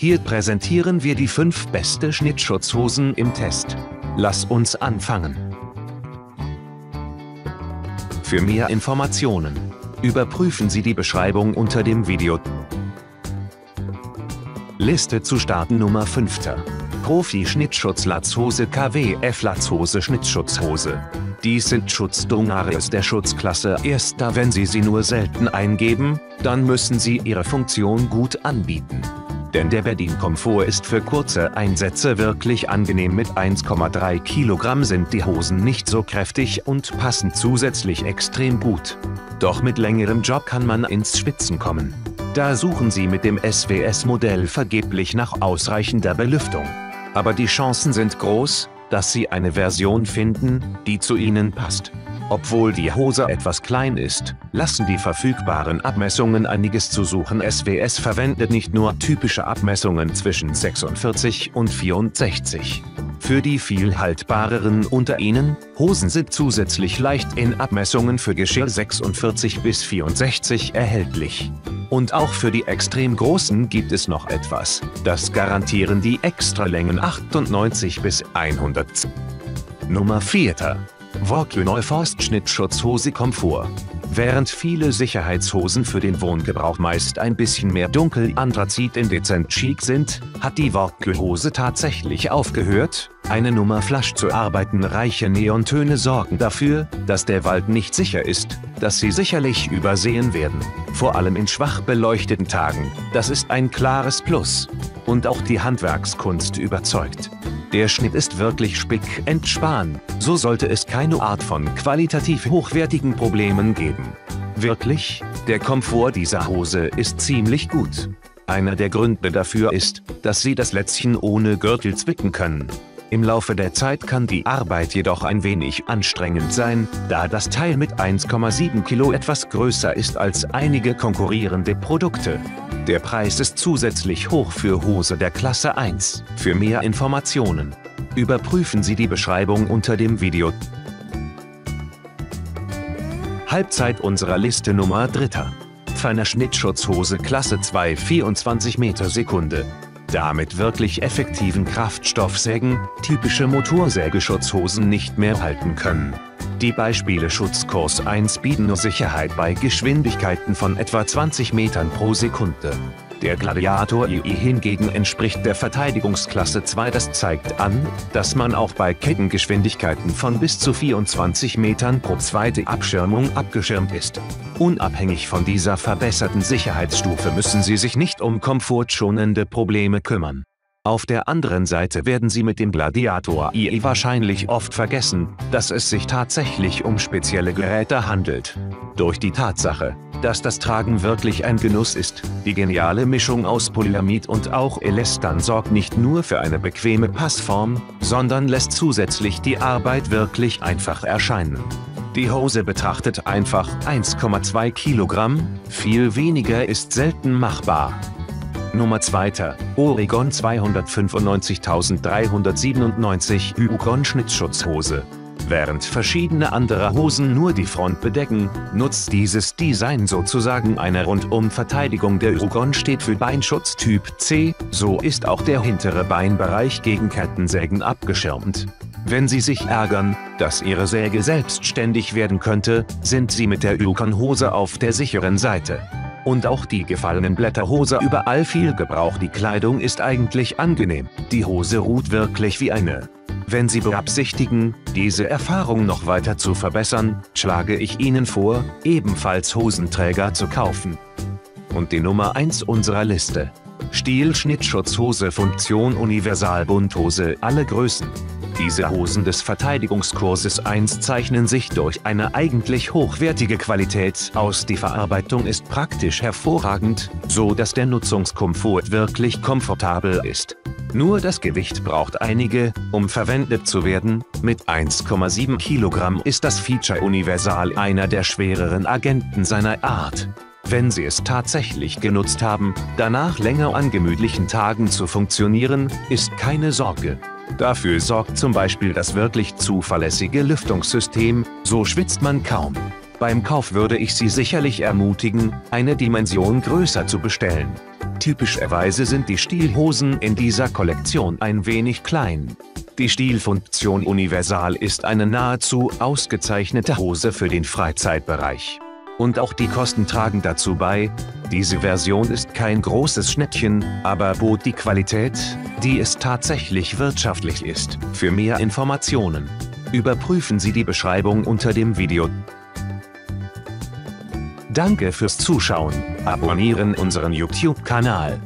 Hier präsentieren wir die 5 beste Schnittschutzhosen im Test. Lass uns anfangen. Für mehr Informationen überprüfen Sie die Beschreibung unter dem Video. Liste zu starten Nummer 5. Profi-Schnittschutz-Latzhose KWF-Latzhose Schnittschutzhose. Dies sind Schutzdungares der Schutzklasse. Erst da wenn Sie sie nur selten eingeben, dann müssen Sie Ihre Funktion gut anbieten. Denn der Bedienkomfort ist für kurze Einsätze wirklich angenehm. Mit 1,3 Kilogramm sind die Hosen nicht so kräftig und passen zusätzlich extrem gut. Doch mit längerem Job kann man ins Schwitzen kommen. Da suchen Sie mit dem SWS-Modell vergeblich nach ausreichender Belüftung. Aber die Chancen sind groß, dass Sie eine Version finden, die zu Ihnen passt. Obwohl die Hose etwas klein ist, lassen die verfügbaren Abmessungen einiges zu suchen. SWS verwendet nicht nur typische Abmessungen zwischen 46 und 64. Für die viel haltbareren unter ihnen, Hosen sind zusätzlich leicht in Abmessungen für Geschirr 46 bis 64 erhältlich. Und auch für die extrem großen gibt es noch etwas. Das garantieren die Extralängen 98 bis 100. Nummer 4. Vorkö Neuforst Schnittschutzhose Komfort. Während viele Sicherheitshosen für den Wohngebrauch meist ein bisschen mehr dunkel Anthrazit in dezent chic sind, hat die Workö-Hose tatsächlich aufgehört, eine Nummer flasch zu arbeiten. Reiche Neontöne sorgen dafür, dass der Wald nicht sicher ist, dass sie sicherlich übersehen werden. Vor allem in schwach beleuchteten Tagen. Das ist ein klares Plus. Und auch die Handwerkskunst überzeugt. Der Schnitt ist wirklich spick entspann, so sollte es keine Art von qualitativ hochwertigen Problemen geben. Wirklich, der Komfort dieser Hose ist ziemlich gut. Einer der Gründe dafür ist, dass Sie das Lätzchen ohne Gürtel zwicken können. Im Laufe der Zeit kann die Arbeit jedoch ein wenig anstrengend sein, da das Teil mit 1,7 Kilo etwas größer ist als einige konkurrierende Produkte. Der Preis ist zusätzlich hoch für Hose der Klasse 1. Für mehr Informationen überprüfen Sie die Beschreibung unter dem Video. Halbzeit unserer Liste Nummer 3. Feiner Schnittschutzhose Klasse 2 24 Meter Sekunde damit wirklich effektiven Kraftstoffsägen, typische Motorsägeschutzhosen nicht mehr halten können. Die Beispiele Schutzkurs 1 bieten nur Sicherheit bei Geschwindigkeiten von etwa 20 Metern pro Sekunde. Der Gladiator II hingegen entspricht der Verteidigungsklasse 2. Das zeigt an, dass man auch bei Kettengeschwindigkeiten von bis zu 24 Metern pro zweite Abschirmung abgeschirmt ist. Unabhängig von dieser verbesserten Sicherheitsstufe müssen Sie sich nicht um komfortschonende Probleme kümmern. Auf der anderen Seite werden Sie mit dem Gladiator IE wahrscheinlich oft vergessen, dass es sich tatsächlich um spezielle Geräte handelt. Durch die Tatsache, dass das Tragen wirklich ein Genuss ist, die geniale Mischung aus Polyamid und auch Elastan sorgt nicht nur für eine bequeme Passform, sondern lässt zusätzlich die Arbeit wirklich einfach erscheinen. Die Hose betrachtet einfach 1,2 Kilogramm, viel weniger ist selten machbar. Nummer 2. Oregon 295.397 Yukon Schnittschutzhose. Während verschiedene andere Hosen nur die Front bedecken, nutzt dieses Design sozusagen eine Rundum-Verteidigung. Der Yukon steht für Beinschutz Typ C, so ist auch der hintere Beinbereich gegen Kettensägen abgeschirmt. Wenn Sie sich ärgern, dass Ihre Säge selbstständig werden könnte, sind Sie mit der Yukon-Hose auf der sicheren Seite. Und auch die gefallenen Blätterhose überall viel Gebrauch. Die Kleidung ist eigentlich angenehm. Die Hose ruht wirklich wie eine. Wenn Sie beabsichtigen, diese Erfahrung noch weiter zu verbessern, schlage ich Ihnen vor, ebenfalls Hosenträger zu kaufen. Und die Nummer 1 unserer Liste. Stil Schnittschutzhose Funktion Universal Bunthose alle Größen. Diese Hosen des Verteidigungskurses 1 zeichnen sich durch eine eigentlich hochwertige Qualität aus. Die Verarbeitung ist praktisch hervorragend, so dass der Nutzungskomfort wirklich komfortabel ist. Nur das Gewicht braucht einige, um verwendet zu werden. Mit 1,7 Kilogramm ist das Feature Universal einer der schwereren Agenten seiner Art. Wenn Sie es tatsächlich genutzt haben, danach länger an gemütlichen Tagen zu funktionieren, ist keine Sorge. Dafür sorgt zum Beispiel das wirklich zuverlässige Lüftungssystem, so schwitzt man kaum. Beim Kauf würde ich Sie sicherlich ermutigen, eine Dimension größer zu bestellen. Typischerweise sind die Stilhosen in dieser Kollektion ein wenig klein. Die Stilfunktion Universal ist eine nahezu ausgezeichnete Hose für den Freizeitbereich. Und auch die Kosten tragen dazu bei. Diese Version ist kein großes Schnittchen, aber bot die Qualität, die es tatsächlich wirtschaftlich ist. Für mehr Informationen überprüfen Sie die Beschreibung unter dem Video. Danke fürs Zuschauen. Abonnieren unseren YouTube-Kanal.